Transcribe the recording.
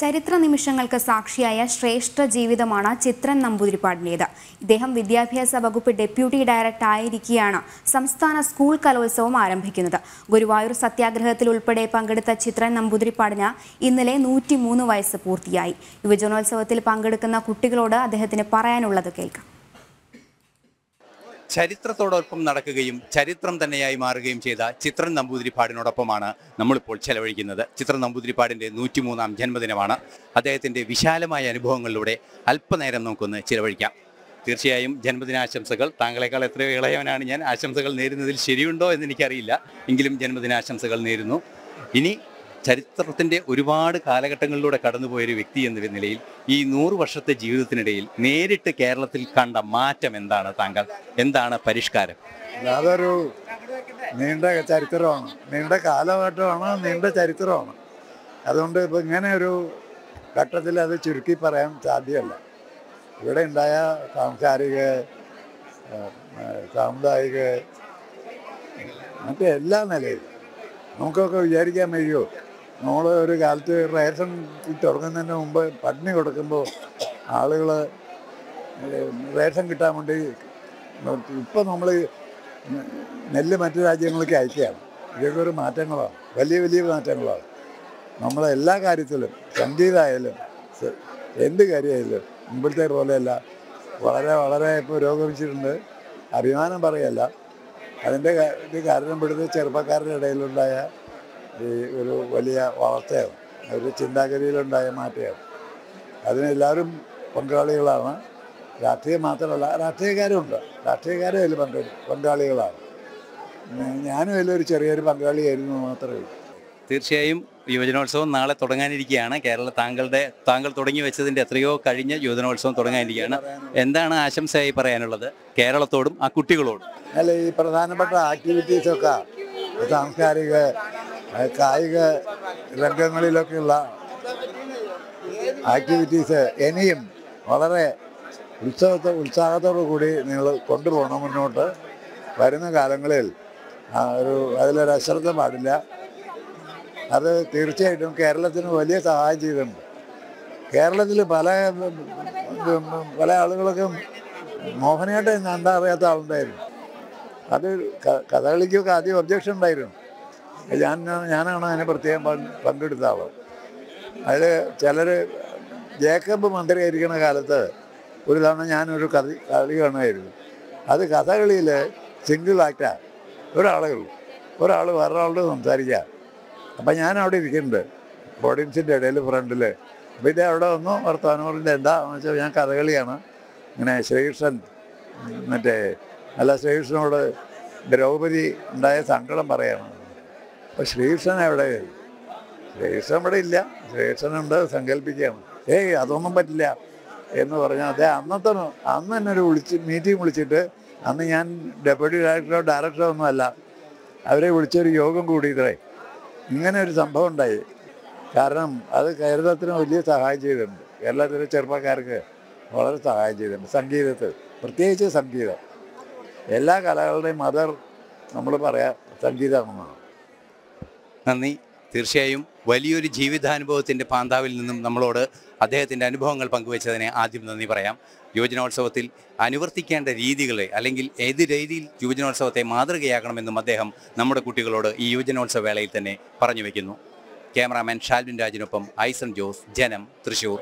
ചരിത്ര നിമിഷങ്ങൾക്ക് സാക്ഷിയായ ശ്രേഷ്ഠ ജീവിതമാണ് ചിത്രൻ നമ്പൂതിരിപ്പാടിന്റേത്. ഇദ്ദേഹം വിദ്യാഭ്യാസ വകുപ്പ് ഡെപ്യൂട്ടി ഡയറക്ടർ ആയിരിക്കെയാണ് സംസ്ഥാന സ്കൂൾ കലോത്സവം ആരംഭിക്കുന്നത്. ഗുരുവായൂർ സത്യാഗ്രഹത്തിൽ ഉൾപ്പെടെ പങ്കെടുത്ത ചിത്രൻ നമ്പൂതിരിപ്പാടിന് ഇന്നലെ നൂറ്റിമൂന്ന് വയസ്സ് പൂർത്തിയായി. യുവജനോത്സവത്തിൽ പങ്കെടുക്കുന്ന കുട്ടികളോട് അദ്ദേഹത്തിന് പറയാനുള്ളത് കേൾക്കാം. ചരിത്രത്തോടൊപ്പം നടക്കുകയും ചരിത്രം തന്നെയായി മാറുകയും ചെയ്ത ചിത്രൻ നമ്പൂതിരിപ്പാടിനോടൊപ്പമാണ് നമ്മളിപ്പോൾ ചെലവഴിക്കുന്നത്. ചിത്രൻ നമ്പൂതിരിപ്പാടിന്റെ നൂറ്റിമൂന്നാം ജന്മദിനമാണ്. അദ്ദേഹത്തിന്റെ വിശാലമായ അനുഭവങ്ങളിലൂടെ അല്പനേരം നമുക്കൊന്ന് ചിലവഴിക്കാം. തീർച്ചയായും ജന്മദിനാശംസകൾ താങ്കളെക്കാൾ എത്രയോ ഇളയവനാണ് ഞാൻ ആശംസകൾ നേരുന്നതിൽ ശരിയുണ്ടോ എന്ന് എനിക്കറിയില്ല. എങ്കിലും ജന്മദിനാശംസകൾ നേരുന്നു. ഇനി ചരിത്രത്തിന്റെ ഒരുപാട് കാലഘട്ടങ്ങളിലൂടെ കടന്നുപോയൊരു വ്യക്തി എന്ന നിലയിൽ ഈ നൂറ് വർഷത്തെ ജീവിതത്തിനിടയിൽ നേരിട്ട് കേരളത്തിൽ കണ്ട മാറ്റം എന്താണ് താങ്കൾ? എന്താണ് പരിഷ്കാരം? അതൊരു നീണ്ട ചരിത്രമാണ്. നീണ്ട കാലഘട്ടമാണ് നീണ്ട ചരിത്രമാണ്. അതുകൊണ്ട് ഇപ്പം ഇങ്ങനെ ഒരു ഘട്ടത്തിൽ അത് ചുരുക്കി പറയാൻ സാധ്യമല്ല. ഇവിടെ ഉണ്ടായ സാംസ്കാരിക സാമുദായിക മറ്റേ എല്ലാ നിലയിലും. നമുക്കൊക്കെ വിചാരിക്കാൻ കഴിയുമോ നമ്മൾ ഒരു കാലത്ത് റേഷൻ തുടങ്ങുന്നതിന് മുമ്പ് പട്ടിണി കൊടുക്കുമ്പോൾ ആളുകൾ റേഷൻ കിട്ടാൻ വേണ്ടി ഇപ്പം നമ്മൾ നെല്ല് മറ്റു രാജ്യങ്ങളിലേക്ക് അയക്കുകയാണ്. ഇതൊക്കെ ഒരു മാറ്റങ്ങളാണ്. വലിയ വലിയ മാറ്റങ്ങളാണ്. നമ്മളെ എല്ലാ കാര്യത്തിലും സംഗീതമായാലും എന്ത് കാര്യമായാലും മുമ്പിലത്തെ പോലെയല്ല. വളരെ വളരെ പുരോഗമിച്ചിട്ടുണ്ട്. അഭിമാനം പറയല്ല. അതിന്റെ ഇത് കാരണം കാരണപ്പെടുന്നത് ചെറുപ്പക്കാരുടെ ഇടയിലുണ്ടായ ഈ ഒരു വലിയ വളർച്ചയാണ് ഒരു ചിന്താഗതിയിലുണ്ടായ മാറ്റമാണ് അതിനെല്ലാവരും പങ്കാളികളാണ്. രാഷ്ട്രീയം മാത്രമല്ല രാഷ്ട്രീയക്കാരുമുണ്ട് രാഷ്ട്രീയക്കാരും അതിൽ പങ്കെടു പങ്കാളികളാണ്. ഞാനും അതിലൊരു ചെറിയൊരു പങ്കാളിയായിരുന്നു മാത്രമേ ഉള്ളൂ. തീർച്ചയായും യുവജനോത്സവം നാളെ തുടങ്ങാനിരിക്കുകയാണ്. കേരള താങ്കളുടെ താങ്കൾ തുടങ്ങി വെച്ചതിന്റെ എത്രയോ കഴിഞ്ഞ യുവജനോത്സവം തുടങ്ങാനിരിക്കുകയാണ്. എന്താണ് ആശംസയായി പറയാനുള്ളത് കേരളത്തോടും ആ കുട്ടികളോടും? അല്ല ഈ പ്രധാനപ്പെട്ട ആക്ടിവിറ്റീസൊക്കെ സാംസ്കാരിക കായിക രംഗങ്ങളിലൊക്കെയുള്ള ആക്ടിവിറ്റീസ് ഇനിയും വളരെ ഉത്സവത്തെ ഉത്സാഹത്തോടു കൂടി നിങ്ങൾ കൊണ്ടുപോകണം മുന്നോട്ട്. വരുന്ന കാലങ്ങളിൽ ഒരു അതിലൊരു അശ്രദ്ധ പാടില്ല. അത് തീർച്ചയായിട്ടും കേരളത്തിന് വലിയ സഹായം ചെയ്തിട്ടുണ്ട്. കേരളത്തിൽ പല പല ആളുകളൊക്കെ മോഹനയായിട്ട് എന്താ അറിയാത്ത ആളുണ്ടായിരുന്നു. അത് കഥകളിക്കൊക്കെ ആദ്യം ഒബ്ജക്ഷൻ ഉണ്ടായിരുന്നു. ഞാൻ ഞാനാണ് അതിനെ പ്രത്യേകം പങ്കെടുത്താവ്. അതിൽ ചിലർ ജേക്കബ് മന്ത്രിയായിരിക്കുന്ന കാലത്ത് ഒരു തവണ ഞാനൊരു കഥ കളി കാണുമായിരുന്നു. അത് കഥകളിയിൽ സിംഗിൾ ആക്റ്റാണ് ഒരാളേ ഉള്ളൂ. ഒരാൾ വേറൊരാളോട് സംസാരിക്കുക അപ്പം ഞാൻ അവിടെ ഇരിക്കുന്നുണ്ട്. ഓഡിയൻസിന്റെ ഇടയിൽ ഫ്രണ്ടിൽ അപ്പോൾ ഇത് അവിടെ വന്നു വർത്തമാനം പറഞ്ഞിട്ട് എന്താണെന്ന് വെച്ചാൽ ഞാൻ കഥകളിയാണ്. ഇങ്ങനെ ശ്രീകൃഷ്ണൻ മറ്റേ അല്ല ശ്രീകൃഷ്ണനോട് ദ്രൗപദി ഉണ്ടായ സങ്കടം പറയാണ്. അപ്പോൾ ശ്രീകൃഷ്ണൻ എവിടെ? ശ്രീകൃഷ്ണൻ ഇവിടെ ഇല്ല. ശ്രീകൃഷ്ണനുണ്ട് സങ്കല്പിക്കുകയാണ്. ഏയ് അതൊന്നും പറ്റില്ല എന്ന് പറഞ്ഞാൽ അതെ അന്നത്തെ അന്ന് തന്നെ ഒരു വിളിച്ച് മീറ്റിംഗ് വിളിച്ചിട്ട് അന്ന് ഞാൻ ഡെപ്യൂട്ടി ഡയറക്ടറോ ഡയറക്ടറോ ഒന്നുമല്ല അവരെ വിളിച്ചൊരു യോഗം കൂടിയിട്ടേ ഇങ്ങനെ ഒരു സംഭവം ഉണ്ടായി. കാരണം അത് കേരളത്തിന് വലിയ സഹായം ചെയ്തിട്ടുണ്ട്. കേരളത്തിലെ ചെറുപ്പക്കാർക്ക് വളരെ സഹായം ചെയ്തിട്ടുണ്ട്. സംഗീതത്തിൽ പ്രത്യേകിച്ച് സംഗീതം. എല്ലാ കലകളുടെയും മദർ നമ്മൾ പറയാം സംഗീതമെന്നാണ് നന്ദി. തീർച്ചയായും വലിയൊരു ജീവിതാനുഭവത്തിന്റെ പാന്താവിൽ നിന്നും നമ്മളോട് അദ്ദേഹത്തിന്റെ അനുഭവങ്ങൾ പങ്കുവച്ചതിനെ ആദ്യം നന്ദി പറയാം. യുവജനോത്സവത്തിൽ അനുവർത്തിക്കേണ്ട രീതികളെ അല്ലെങ്കിൽ ഏത് രീതിയിൽ യുവജനോത്സവത്തെ മാതൃകയാക്കണമെന്നും അദ്ദേഹം നമ്മുടെ കുട്ടികളോട് ഈ യുവജനോത്സവ വേളയിൽ തന്നെ പറഞ്ഞു വയ്ക്കുന്നു ക്യാമറാമാൻ ഷാൽവിൻ രാജിനൊപ്പം ഐസൺ ജോസ് ജനം തൃശൂർ.